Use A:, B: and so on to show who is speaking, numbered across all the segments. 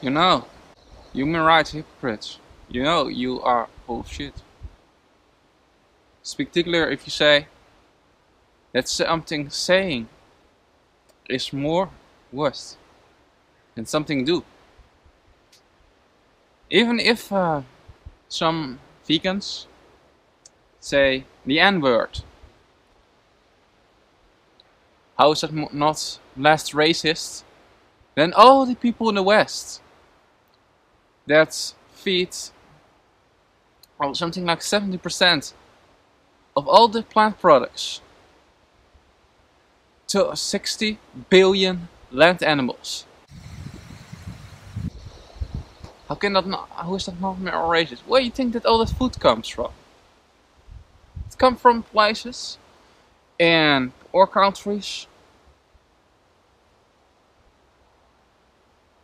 A: You know, human rights hypocrites. You know you are bullshit. It's particular if you say that something saying is more worse than something do. Even if uh, some vegans say the N-word, how is that not less racist than all the people in the West that feed well, something like 70% of all the plant products to 60 billion land animals. How can that not, how is that not more racist? Where do you think that all that food comes from? It comes from places and or countries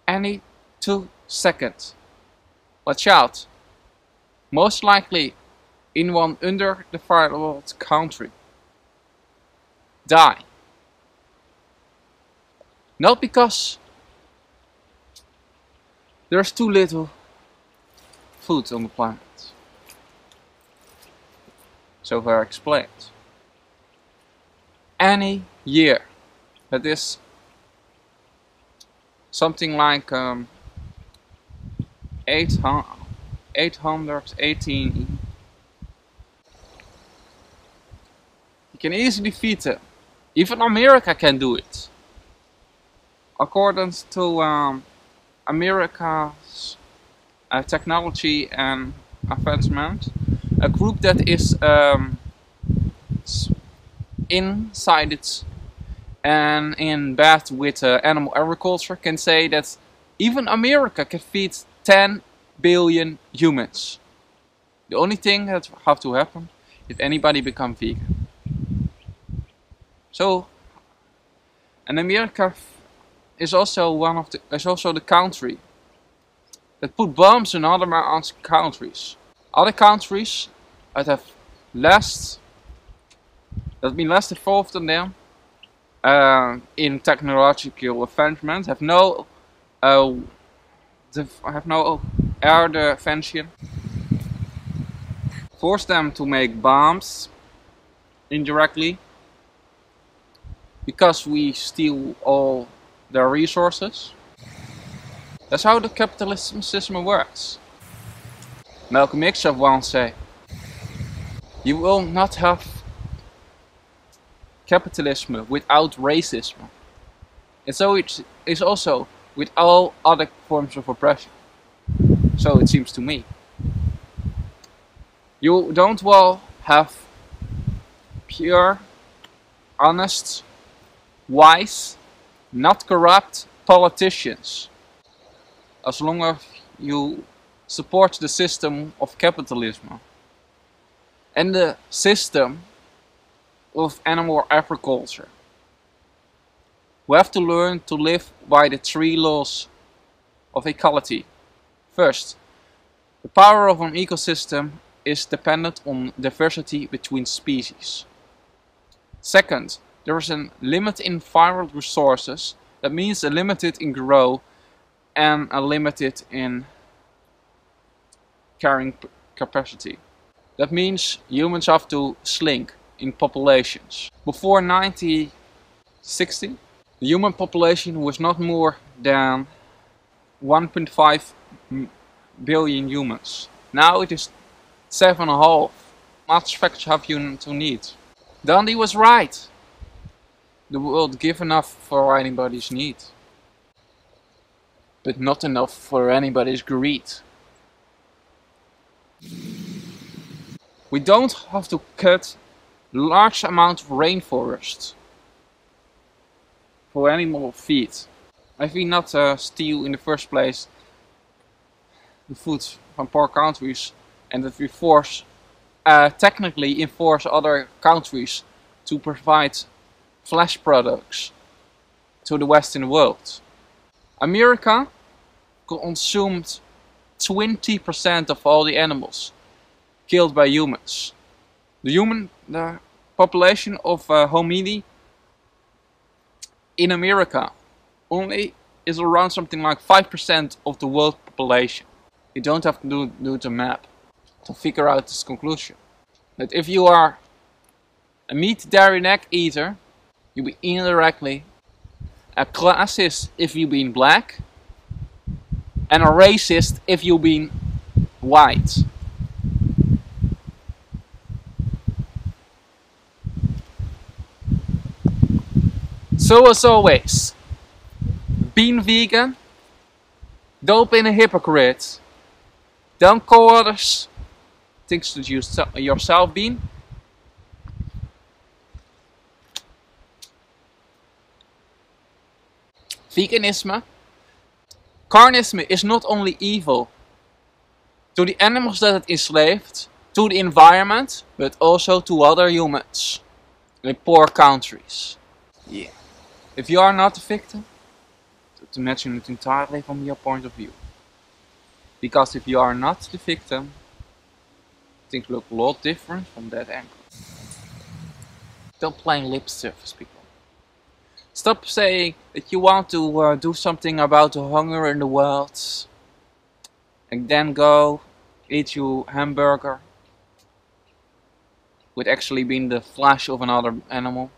A: any two seconds. Watch out. Most likely in one under underdeveloped country. Die. Not because there's too little food on the planet. So far explained. Any year that is something like um, 818 you can easily defeat it. Even America can do it. According to um, America's uh, technology and advancement, a group that is um, inside its and in bed with uh, animal agriculture can say that even America can feed 10 billion humans. The only thing that have to happen if anybody become vegan. So, and America is also one of the is also the country that put bombs in other countries. Other countries that have less that have been less involved than them uh, in technological advancement have no uh, have no oh, air defense force them to make bombs indirectly because we steal all their resources. That's how the capitalism system works. Malcolm X once said, you will not have capitalism without racism. And so it is also with all other forms of oppression. So it seems to me. You don't well have pure, honest, wise, not corrupt politicians. As long as you support the system of capitalism. And the system of animal agriculture. We have to learn to live by the three laws of ecology. First, the power of an ecosystem is dependent on diversity between species. Second, there is a limit in viral resources, that means a limited in growth and a limited in carrying capacity. That means humans have to slink in populations. Before 1960, the human population was not more than 1.5 billion humans. Now it is 7.5. Much factors have you to need. Gandhi was right. The world give enough for anybody's need. But not enough for anybody's greed. We don't have to cut large amount of rainforest for animal feed. I think not uh, steal in the first place the food from poor countries and that we force, uh, technically enforce other countries to provide flesh products to the Western world. America consumed 20% of all the animals killed by humans. The human the population of uh, homini in America only is around something like 5% of the world population. You don't have to do, do the map to figure out this conclusion. That if you are a meat, dairy, egg eater, you'll be indirectly a classist if you've been black, and a racist if you've been white. So as always, being vegan, don't be a hypocrite, don't call others things that you yourself been. Veganism, carnism is not only evil to the animals that it enslaved, to the environment, but also to other humans in poor countries. Yeah. If you are not a victim, to imagine it entirely from your point of view. Because if you are not the victim, things look a lot different from that angle. Stop playing lip service, people. Stop saying that you want to uh, do something about the hunger in the world and then go eat your hamburger with actually being the flesh of another animal.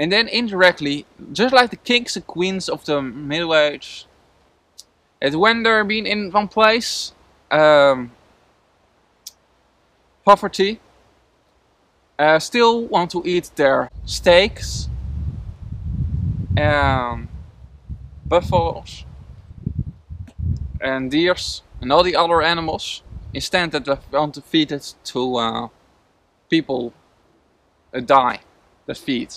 A: And then indirectly, just like the kings and queens of the Middle Age, that when they're being in one place, um, poverty, uh, still want to eat their steaks, and buffaloes, and deers, and all the other animals, instead that they want to feed it to uh, people that die, that feed.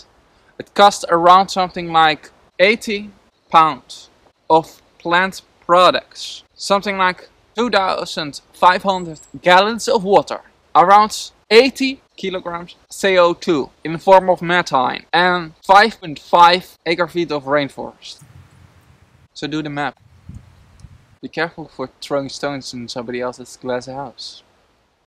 A: It costs around something like 80 pounds of plant products. Something like 2,500 gallons of water. Around 80 kilograms CO2 in the form of methane and 5.5 acre feet of rainforest. So do the map. Be careful for throwing stones in somebody else's glass house.